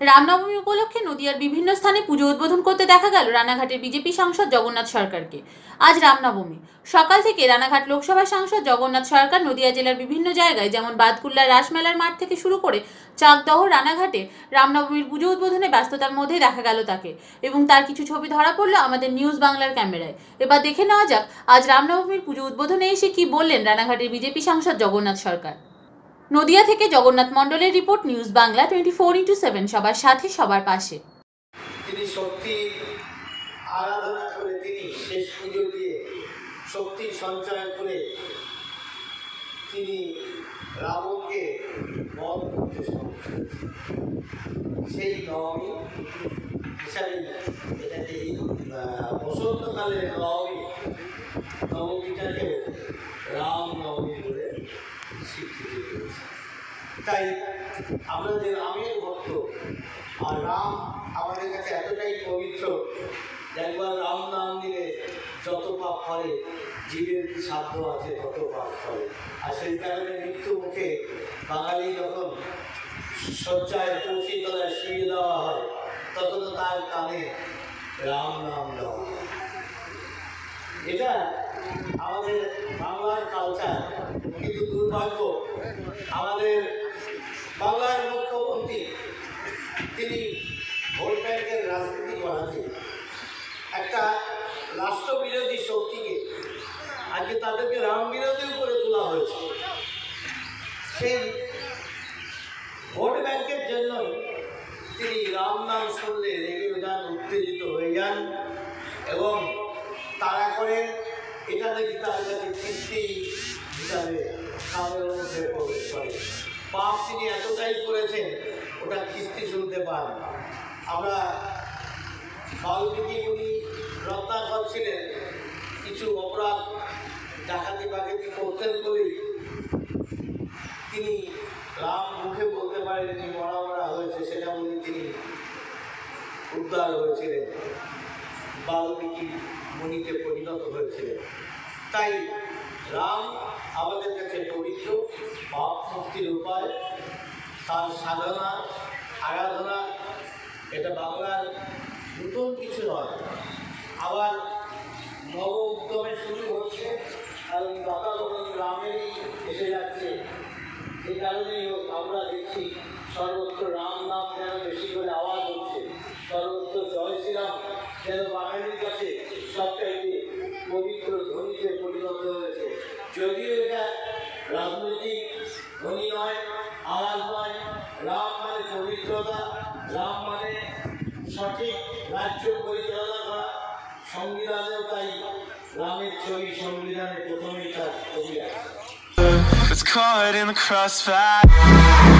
রামনবমী উপলক্ষে নদিয়ার বিভিন্ন স্থানে পুজো উদ্বোধন করতে দেখা গেল রানাঘাটের বিজেপি সাংসদ জগন্নাথ সরকারকে। আজ রামনবমী। সকাল থেকে রানাঘাট লোকসভা সাংসদ জগন্নাথ সরকার নদিয়া জেলার বিভিন্ন জায়গায়, যেমন বাদকুল্লার রাসমেলার মাঠ থেকে শুরু করে চাকদহ রানাঘাটে রামনবমীর পুজো উদ্বোধনে ব্যস্ততার মধ্যে দেখা গেল তাকে এবং তার কিছু ছবি ধরা পড়ল আমাদের নিউজ বাংলার ক্যামেরায়। এবার দেখে নেওয়া যাক, আজ রামনবমীর পুজো উদ্বোধনে এসে কি বললেন রানাঘাটের বিজেপি সাংসদ জগন্নাথ সরকার? নদিয়া থেকে জগন্নাথ মণ্ডলের report news Bangla twenty four into seven, সবার সাথে, সবার পাশে। তিনি শক্তি আরাধনা করে তিনি শেষ পুজো দিয়ে শক্তি সঞ্চয় করে তিনি রাবণকে বধ করতে সেই নবমী হিসাবে এটাকে বসন্তকালের নবমী, নবমীটাকে রাম নবমী বলে স্বীকৃতি পেয়েছে তাই আমরা যে রামের ভক্ত। আর রাম আমাদের কাছে এতটাই পবিত্র একবার রাম নাম নিলে যত পাপ করে জীবের সাধ্য আছে তত পাপ করে আর সেই কারণে মৃত্যু মুখে বাঙালি যখন শয্যায় তুলসী তলায় শুয়ে দেওয়া হয়, তখন তার কানে রাম নাম দেওয়া হয়। এটা আমাদের বাংলার কালচার কিন্তু দুর্ভাগ্য, আমাদের বাংলার মুখ্যমন্ত্রী, তিনি ভোট ব্যাংকের রাজনীতি করাতে। একটা রাষ্ট্রবিরোধী শক্তিকে আজকে তাদেরকে রাম বিরোধীও করে তোলা হয়েছে। সেই ভোট ব্যাংকের জন্যই তিনি রাম নাম শুনলে রেগে যান উত্তেজিত হয়ে যান এবং তারা করে এটা নাকি তার কাছে কীর্তি হিসাবে তাদের মধ্যে প্রবেশ করে। পাপ তিনি এতটাই করেছেন, ওটা কিস্তি শুনতে পান। আমরা বাল্মীকি মুনি রত্নাকর ছিলেন, কিছু অপরাধ ডাকাতি বাকাতি করতেন বলেই তিনি রাম মুখে বলতে পারেননি, মরা মরা হয়েছে সেটা বলে তিনি উদ্ধার হয়েছিলেন। বাল্মীকি মুনিতে পরিণত হয়েছিলেন। তাই রাম আমাদের মুক্তির উপায়, তার সাধনা, আরাধনা, এটা বাংলার নতুন কিছু নয়। আবার নব উদ্যমে শুরু হচ্ছে, কারণ বাতাবরণ রামেরই এসে যাচ্ছে। এই কারণেই আমরা দেখছি সর্বত্র রাম নাম যেন বেশি করে আওয়াজ হচ্ছে। সর্বত্র জয় শ্রীরাম যেন বাঙালির কাছে সবচাইতে পবিত্র ধ্বনিতে পরিণত হয়েছে। যদিও এটা রাজনৈতিক ধ্বনি নয় আওয়াজ নয় রাম মানে পবিত্রতা রাম মানে সঠিক রাজ্য পরিচালনা করা সংবিধানেও তাই রামের ছবি সংবিধানে প্রথমেই তার ছবি আছে It's caught in the crossfire.